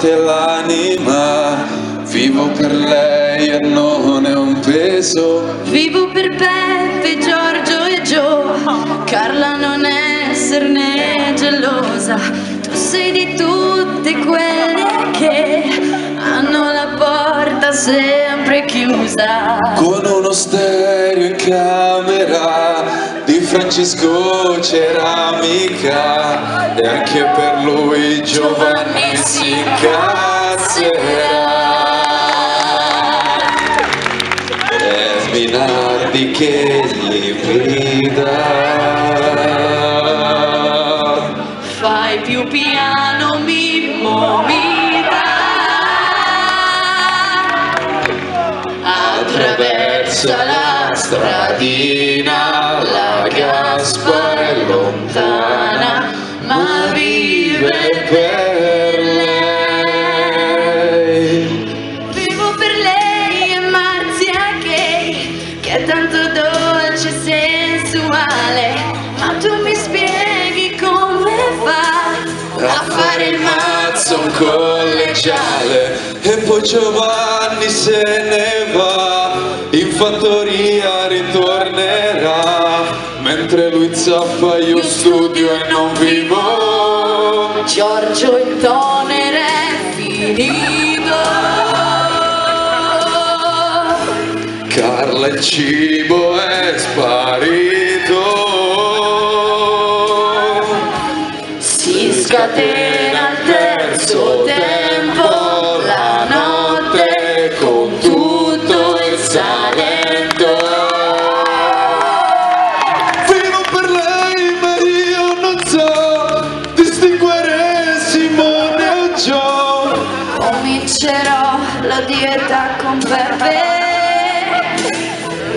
parte l'anima, vivo per lei e non è un peso. Vivo per Peppe, Giorgio e Gio, Carla non esserne gelosa, tu sei di tutte quelle che hanno la porta sempre chiusa. Con uno stereo in camera Francesco ceramica e anche per lui Giovanni si incazzerà. È Minardi che gli grida. Fai più piano, Mimmo, mi dà. Attraversa la stradina, la Gaspa è lontana, ma vive per lei. Vivo per lei e Marzia Gay, che è tanto dolce e sensuale, ma tu mi spieghi come fa a fare il mazzo un collegiale e poi Giovanni se ne va fattoria ritornerà mentre lui zappa io studio e non vivo. Giorgio il toner è finito. Carla il cibo è sparito. Si scatena il terzo tempo, Comincerò la dieta con Peppe.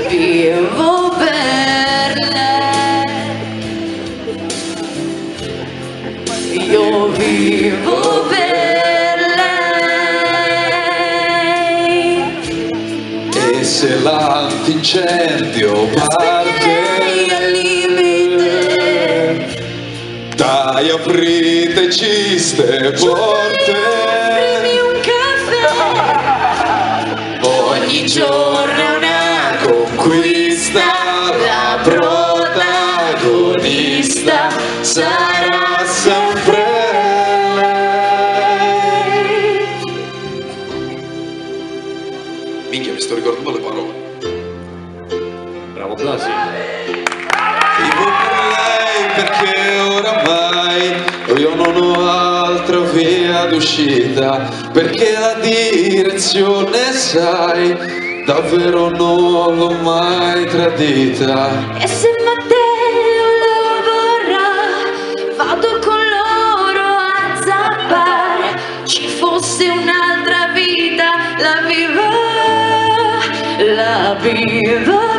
Vivo per lei. Io vivo per lei. E se l'antincendio parte al limite. Dai aprite ciste porte La protagonista sarà sempre lei Minchia mi sto ricordando le parole Bravo Blasi. Vivo per lei perché oramai io non ho altra via d'uscita perché la direzione sai davvero non l'ho mai tradita E se Matteo lo vorrà, vado con loro a zappare. Ci fosse un'altra vita, la vivo, la vivo